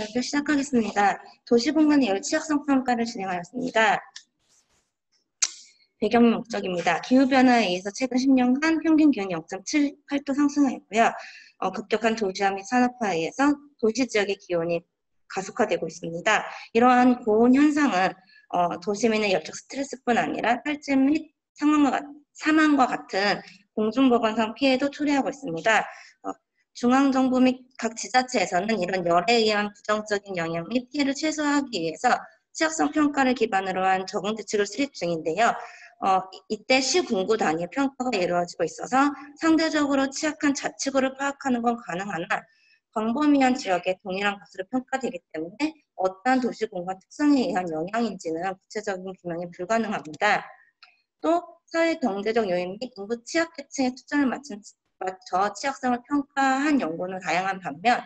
발표 시작하겠습니다. 도시공간의 열취약성 평가를 진행하였습니다. 배경 목적입니다. 기후변화에 의해서 최근 10년간 평균 기온이 0.78도 상승하였고요. 어, 급격한 도시화 및 산업화에 의해서 도시 지역의 기온이 가속화되고 있습니다. 이러한 고온 현상은 어, 도시민의 열적 스트레스뿐 아니라 탈진 및 사망과, 사망과 같은 공중보건상 피해도 초래하고 있습니다. 어, 중앙정부 및 각 지자체에서는 이런 열에 의한 부정적인 영향 및 피해를 최소화하기 위해서 취약성 평가를 기반으로 한 적응 대책을 수립 중인데요. 어, 이때 시 군구 단위 평가가 이루어지고 있어서 상대적으로 취약한 자치구를 파악하는 건 가능하나 광범위한 지역에 동일한 것으로 평가되기 때문에 어떠한 도시 공간 특성에 의한 영향인지는 구체적인 규명이 불가능합니다. 또 사회 경제적 요인 및 인구 취약계층에 초점을 맞춘 맞춰 취약성을 평가한 연구는 다양한 반면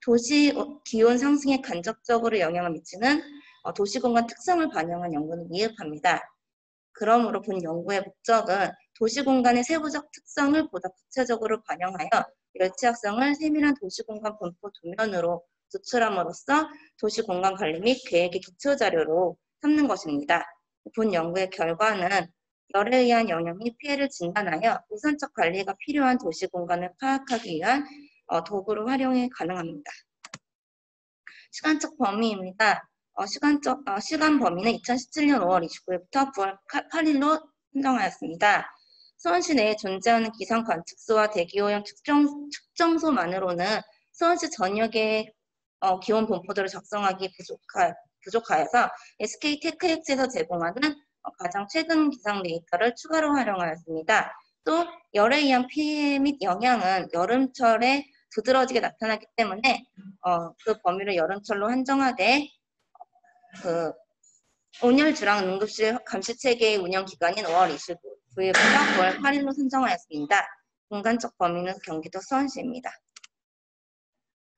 도시 기온 상승에 간접적으로 영향을 미치는 어, 도시 공간 특성을 반영한 연구는 미흡합니다. 그러므로 본 연구의 목적은 도시 공간의 세부적 특성을 보다 구체적으로 반영하여 열취약성을 세밀한 도시 공간 분포 도면으로 도출함으로써 도시 공간 관리 및 계획의 기초 자료로 삼는 것입니다. 본 연구의 결과는 열에 의한 영향 및 피해를 진단하여 우선적 관리가 필요한 도시 공간을 파악하기 위한 어, 도구로 활용이 가능합니다. 시간적 범위입니다. 어, 시간적, 어, 시간 범위는 2017년 5월 29일부터 9월 8일로 선정하였습니다. 수원시 내에 존재하는 기상 관측소와 대기오염 측정, 측정소만으로는 수원시 전역의 어, 기온 분포도를 작성하기 부족하, 부족하여서 SK 테크엑스에서 제공하는 가장 최근 기상 데이터를 추가로 활용하였습니다. 또 열에 의한 피해 및 영향은 여름철에 두드러지게 나타나기 때문에 어, 그 범위를 여름철로 한정하되 그 온열 주랑 응급실 감시 체계의 운영 기간인 5월 29일부터 9월 8일로 선정하였습니다. 공간적 범위는 경기도 수원시입니다.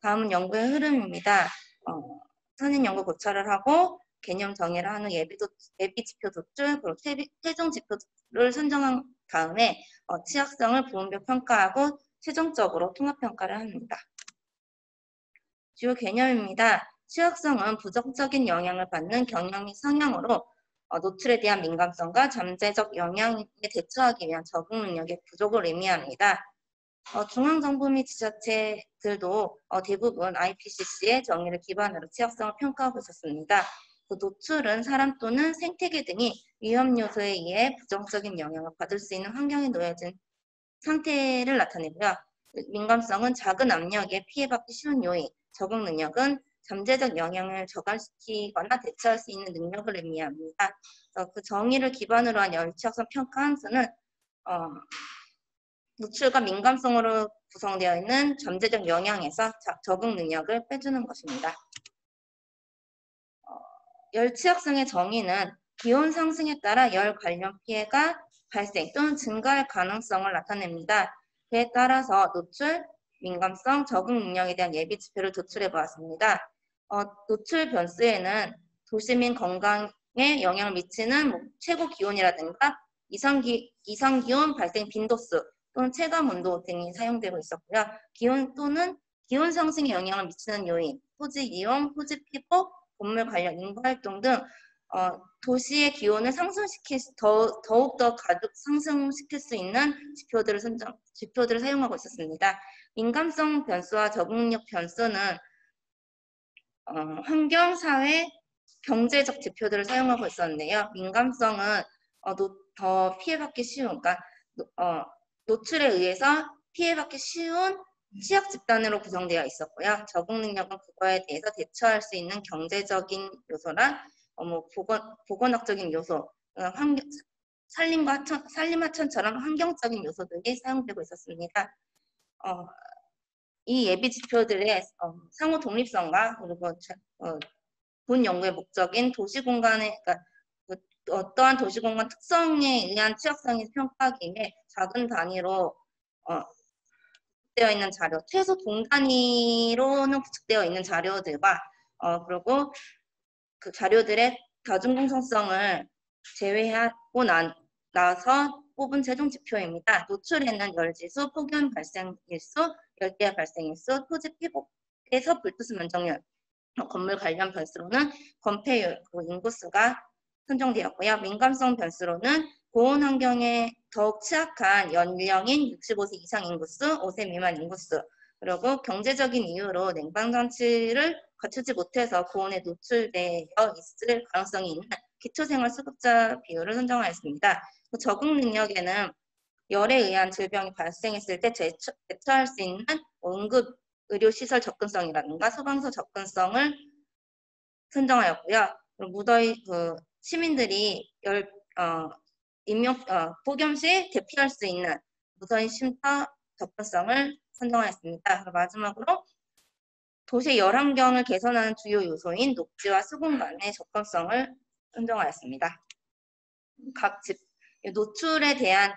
다음은 연구의 흐름입니다. 어, 선인 연구 고찰을 하고 개념 정의를 한후 예비, 도, 예비 지표 도출, 그리고 최종 지표를 선정한 다음에 어, 취약성을 부분별 평가하고 최종적으로 통합평가를 합니다. 주요 개념입니다. 취약성은 부정적인 영향을 받는 경영 및 성향으로 어, 노출에 대한 민감성과 잠재적 영향에 대처하기 위한 적응 능력의 부족을 의미합니다. 어, 중앙정부 및 지자체들도 어, 대부분 IPCC의 정의를 기반으로 취약성을 평가하고 있었습니다. 그 노출은 사람 또는 생태계 등이 위험 요소에 의해 부정적인 영향을 받을 수 있는 환경에 놓여진 상태를 나타내고요. 민감성은 작은 압력에 피해받기 쉬운 요인, 적응 능력은 잠재적 영향을 저감시키거나 대처할 수 있는 능력을 의미합니다. 그 정의를 기반으로 한 열취학성 평가 함수는 어, 노출과 민감성으로 구성되어 있는 잠재적 영향에서 적응 능력을 빼주는 것입니다. 열 취약성의 정의는 기온 상승에 따라 열 관련 피해가 발생 또는 증가할 가능성을 나타냅니다. 그에 따라서 노출, 민감성, 적응 능력에 대한 예비 지표를 도출해 보았습니다. 어, 노출 변수에는 도시민 건강에 영향을 미치는 뭐 최고 기온이라든가 이상기, 이상기온 발생 빈도수 또는 체감 온도 등이 사용되고 있었고요. 기온 또는 기온 상승에 영향을 미치는 요인, 토지 이용, 토지 피복, 건물 관련 인구 활동 등 어, 도시의 기온을 상승시킬 더, 더욱 더 가득 상승시킬 수 있는 지표들을 선정 지표들을 사용하고 있었습니다. 민감성 변수와 적응력 변수는 어, 환경, 사회, 경제적 지표들을 사용하고 있었는데요. 민감성은 어, 노, 더 피해받기 쉬운, 그러니까 어, 노출에 의해서 피해받기 쉬운 취약 집단으로 구성되어 있었고요. 적응 능력은 그거에 대해서 대처할 수 있는 경제적인 요소나 어, 뭐 보건, 보건학적인 요소, 어, 환경, 산림과 하천, 산림하천처럼 환경적인 요소들이 사용되고 있었습니다. 어, 이 예비 지표들의 어, 상호 독립성과 그리고 어, 본 연구의 목적인 도시 공간의 그러니까 그 어떠한 도시 공간 특성에 의한 취약성이 평가하기 위해 작은 단위로 어, 구축되어 있는 자료, 최소 동단위로는 구축되어 있는 자료들과 어, 그리고 그 자료들의 다중공성성을 제외하고 나, 나서 뽑은 최종 지표입니다. 노출에는 열지수, 폭염 발생 일수, 열대 발생 일수, 토지 피복에서 불투수 면적률, 건물 관련 변수로는 건폐율, 그리고 인구수가 선정되었고요. 민감성 변수로는 고온 환경에 더욱 취약한 연령인 65세 이상 인구수, 5세 미만 인구수, 그리고 경제적인 이유로 냉방장치를 갖추지 못해서 고온에 노출되어 있을 가능성이 있는 기초생활 수급자 비율을 선정하였습니다. 그 적응 능력에는 열에 의한 질병이 발생했을 때 대처, 대처할 수 있는 응급 의료시설 접근성이라든가 소방서 접근성을 선정하였고요. 무더위 그 시민들이 열 어, 임용 어, 폭염 시 대피할 수 있는 무더위 쉼터 접근성을 선정하였습니다. 마지막으로 도시 열환경을 개선하는 주요 요소인 녹지와 수분 간의 접근성을 선정하였습니다. 각 집, 노출에 대한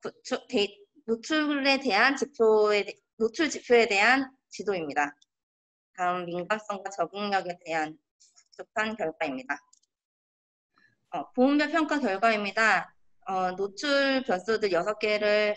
구축, 데, 노출에 대한 지표에 노출 지표에 대한 지도입니다. 다음 민감성과 적응력에 대한 구축한 결과입니다. 어, 보험별 평가 결과입니다. 어, 노출 변수들 6개를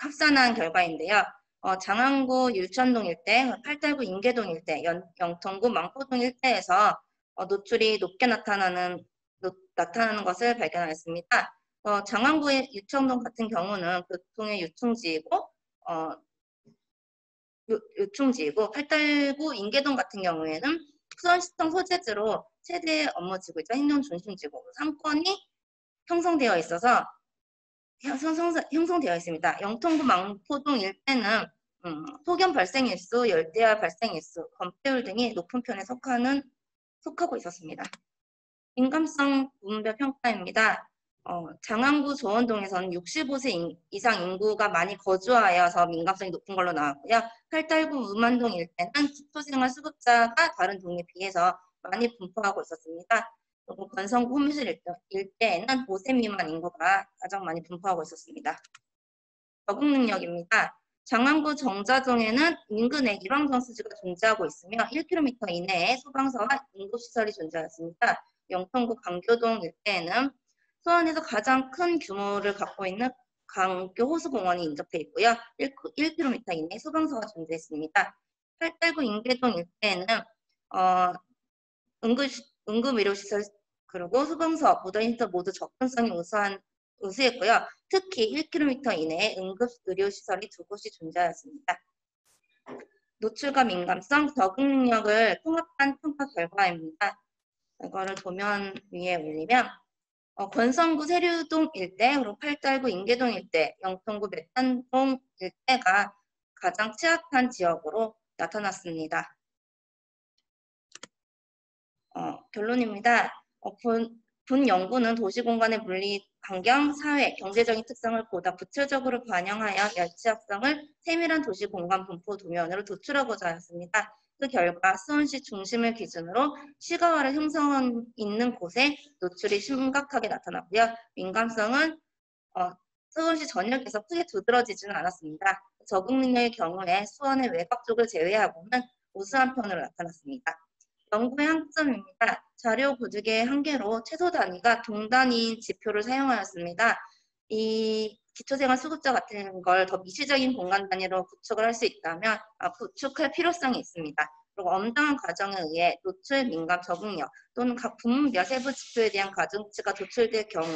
합산한 결과인데요. 어, 장안구 율천동 일대, 팔달구 인계동 일대, 연, 영통구 망포동 일대에서 어, 노출이 높게 나타나는 노, 나타나는 것을 발견하였습니다. 어, 장안구의 유청동 같은 경우는 교통의 유충지이고 어, 유, 유충지이고 팔달구 인계동 같은 경우에는 수원시청 소재지로 최대 업무 지구이자 행정 중심지구 상권이 형성되어 있어서 형성, 형성되어 있습니다. 영통구 망포동 일대는 음, 폭염 발생 일수, 열대야 발생 일수, 건폐율 등이 높은 편에 속하는 속하고 있었습니다. 민감성 분별 평가입니다. 어, 장안구 조원동에서는 65세 인, 이상 인구가 많이 거주하여서 민감성이 높은 걸로 나왔고요. 팔달구 우만동 일대는 기초생활 수급자가 다른 동에 비해서 많이 분포하고 있었습니다. 그리고 권성구 홈실 일대에는 5세 미만 인구가 가장 많이 분포하고 있었습니다. 적응 능력입니다. 장안구 정자동에는 인근에 일왕정수지가 존재하고 있으며 1km 이내에 소방서와 응급시설이 존재하였습니다. 영통구 강교동 일대에는 수원에서 가장 큰 규모를 갖고 있는 강교 호수공원이 인접해 있고요. 1, 1km 이내에 소방서가 존재했습니다. 팔달구 인계동 일대에는 어, 응급, 응급의료시설 그리고 소방서, 무더인터 모두 접근성이 우수한, 우수했고요. 특히 1km 이내에 응급의료시설이 두 곳이 존재하였습니다. 노출과 민감성, 적응 능력을 통합한 평가 결과입니다. 이거를 도면 위에 올리면 어, 권성구 세류동 일대, 그리고 팔달구 인계동 일대, 영통구 메탄동 일대가 가장 취약한 지역으로 나타났습니다. 어, 결론입니다. 어, 본, 본 연구는 도시 공간의 물리, 환경, 사회, 경제적인 특성을 보다 구체적으로 반영하여 열취학성을 세밀한 도시 공간 분포 도면으로 도출하고자 하였습니다. 그 결과 수원시 중심을 기준으로 시가화를 형성 있는 곳에 노출이 심각하게 나타났고요. 민감성은 어, 수원시 전역에서 크게 두드러지지는 않았습니다. 적응 능력의 경우에 수원의 외곽 쪽을 제외하고는 우수한 편으로 나타났습니다. 연구의 한점입니다. 자료 구직의 한계로 최소 단위가 동단위인 지표를 사용하였습니다. 이 기초생활 수급자 같은 걸 더 미시적인 공간 단위로 구축을 할 수 있다면 아, 구축할 필요성이 있습니다. 그리고 엄당한 과정에 의해 노출 민감 적응력 또는 각 부문별 세부 지표에 대한 가중치가 도출될 경우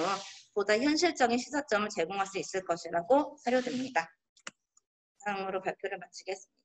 보다 현실적인 시사점을 제공할 수 있을 것이라고 사료됩니다. 다음으로 발표를 마치겠습니다.